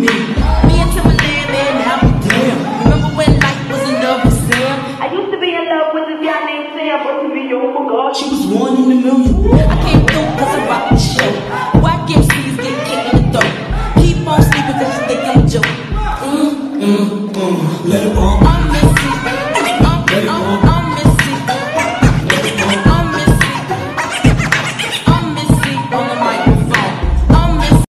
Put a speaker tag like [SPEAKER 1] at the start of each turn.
[SPEAKER 1] me. Me and Timbaland, man, now i damn. Remember when life was in love with Sam?
[SPEAKER 2] I used to be in love with this guy named Sam, but to be your oh God, she
[SPEAKER 3] was one
[SPEAKER 1] in a million. I came through cause I rocked the show. Whack MCs get kicked in the throat. Keep on sleeping cause you think I'm a joke. Mm, mm, mm. Let it on. I'm missing. I'm, I'm, I'm, I'm, I'm